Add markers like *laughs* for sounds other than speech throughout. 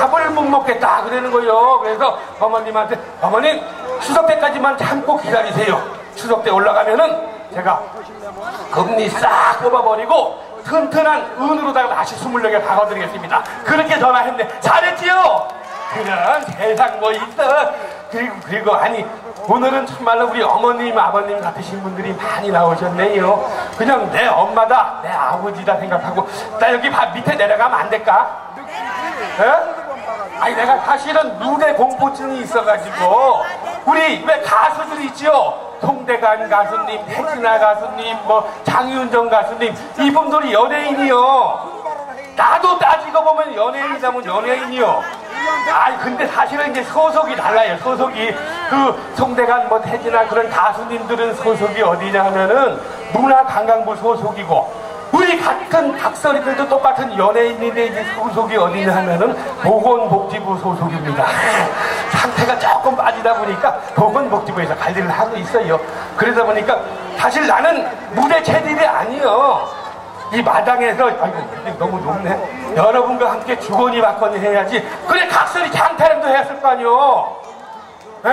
밥을 못 먹겠다 그러는 거예요. 그래서 어머님한테 어머님 추석 때까지만 참고 기다리세요. 추석 때 올라가면은 제가 금리 싹 뽑아버리고 튼튼한 은으로다가 다시 24개 박아드리겠습니다. 그렇게 전화했네. 잘했지요? 그런 세상 뭐 있어. 그리고, 그리고, 아니, 오늘은 정말로 우리 어머님, 아버님 같으신 분들이 많이 나오셨네요. 그냥 내 엄마다, 내 아버지다 생각하고, 나 여기 밥 밑에 내려가면 안 될까? 에? 아니, 내가 사실은 눈에 공포증이 있어가지고, 우리 왜 가수들 있지요? 송대관 가수님, 태진아 가수님, 뭐 장윤정 가수님 이분들이 연예인이요. 나도 따지고 보면 연예인이라면 연예인이요. 아니 근데 사실은 이제 소속이 달라요. 소속이 그 송대관 뭐 태진아 그런 가수님들은 소속이 어디냐 하면은 문화관광부 소속이고 우리 같은 박서리들도 똑같은 연예인인데 이제 소속이 어디냐 하면은 보건복지부 소속입니다. *laughs* 상태가 조금 빠지다 보니까 보건복지부에서 관리를 하고 있어요. 그러다 보니까 사실 나는 무대 체질이 아니요. 이 마당에서 아이고 너무 높네. 여러분과 함께 주거니 받거니 해야지. 그래 각설이 장타령도 했을 거 아니요. 에?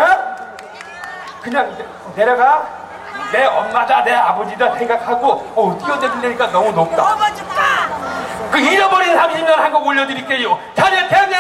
그냥 내려가. 내 엄마다 내 아버지다 생각하고 어, 뛰어내리려니까 너무 높다. 그 잃어버린 30년 한곡 올려드릴게요. 자녀 태네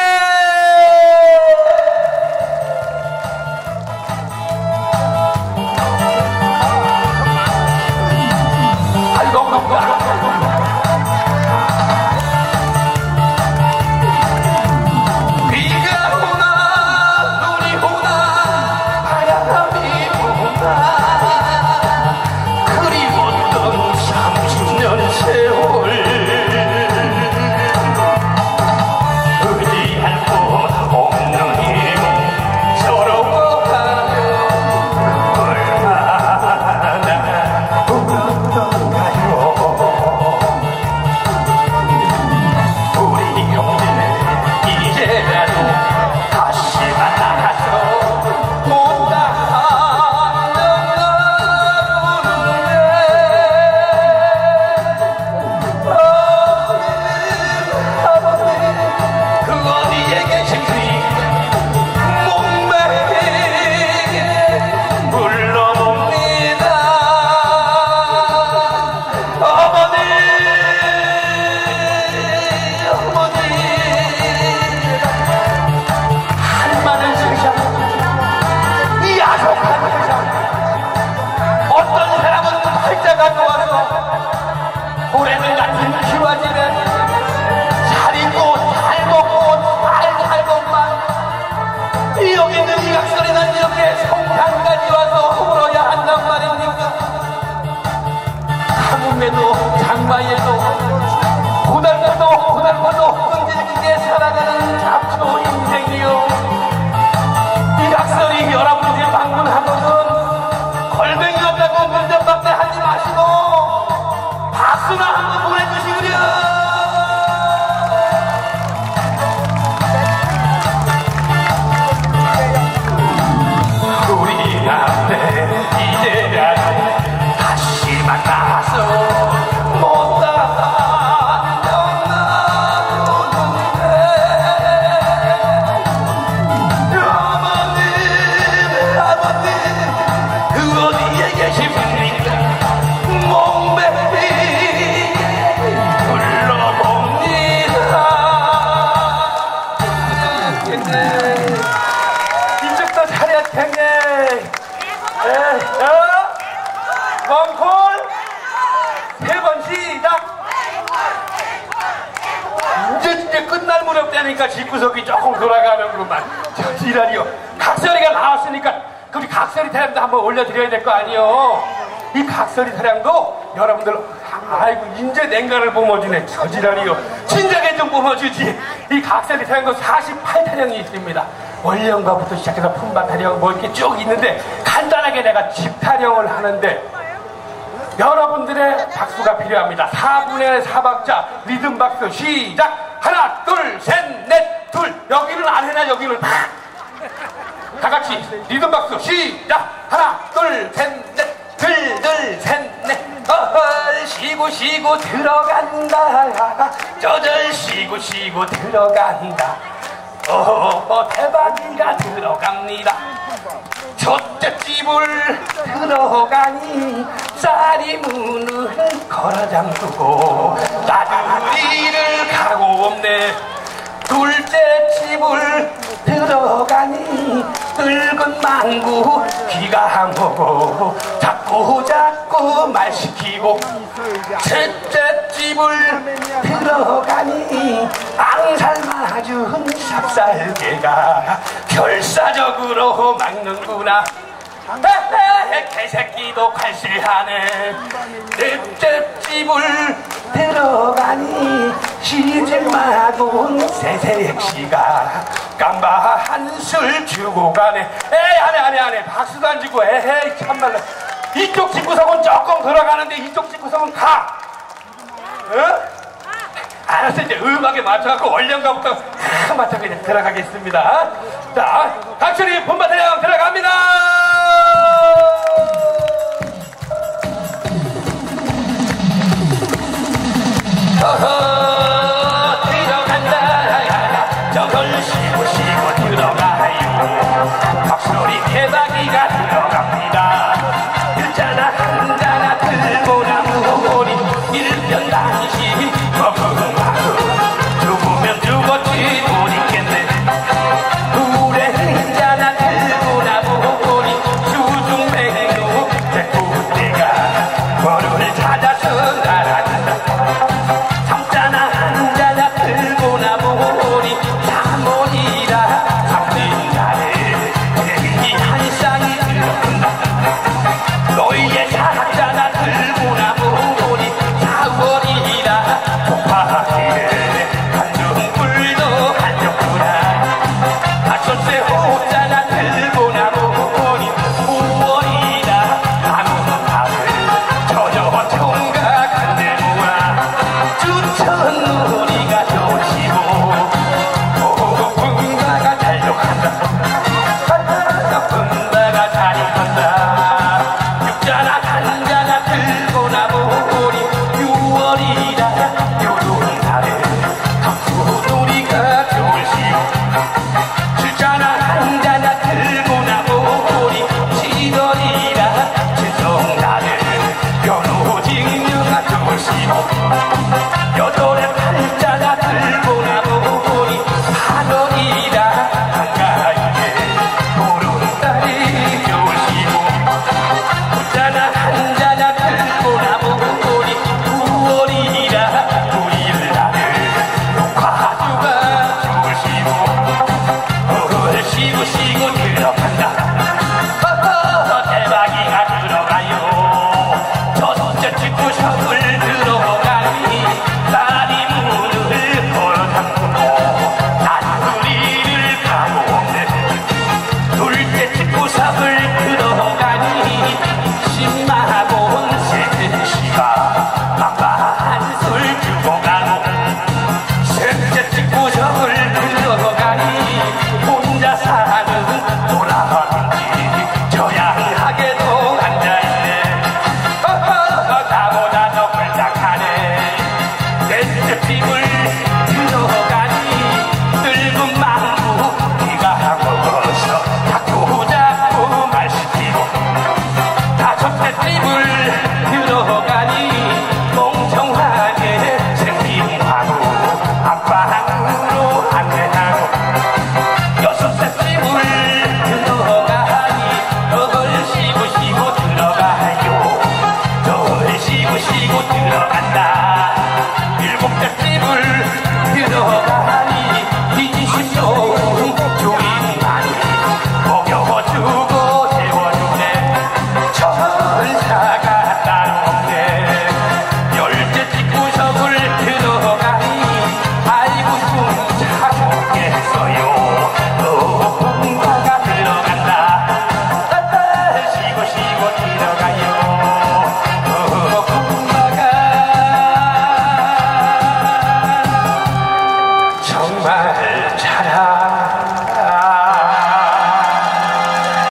무렵되니까 집구석이 조금 돌아가는구만. 저 지랄이요. 각설이가 나왔으니까 그 우리 각설이 타령도 한번 올려드려야 될 거 아니요. 이 각설이 타령도 여러분들 아이고 인제 냉가를 뿜어주네. 저 지랄이요. 진작에 좀 뿜어주지. 이 각설이 타령도 48타령이 있습니다. 원령가부터 시작해서 품바 타령 뭐 이렇게 쭉 있는데 간단하게 내가 집 타령을 하는데 여러분들의 박수가 필요합니다. 4분의 4박자 리듬 박수 시작 하나 둘 셋 넷 둘. 여기를 안 해놔 여기를. 다같이 리듬 박수. 시작. 하나 둘 셋 넷 둘 둘 셋넷. 어허 쉬고 쉬고 들어간다. 저절 쉬고 쉬고 들어간다. 어허 대박이가 들어갑니다. 첫째 집을 들어가니 쌀이 문을 걸어 잠그고 나중지를 가고 들어가니 늙은 망구 귀가 항보고 자꾸 자꾸 말 시키고 셋째 집을 들어가니 앙살 맞은 삽살개가 결사적으로 막는구나. 개새끼도 칼질하네. 셋째 집을 들어가니 시집마군 세세 역시가 깜바 한술 주고 가네. 에이 안해 안해 안해 박수도 안 주고 에이 참말로. 이쪽 집구석은 조금 돌아가는데 이쪽 집구석은 가. 응? 알았어 이제 음악에 맞춰갖고 원령가부터 다 맞춰 그냥 들어가겠습니다. 자 박철이 본받으려 들어갑니다. 한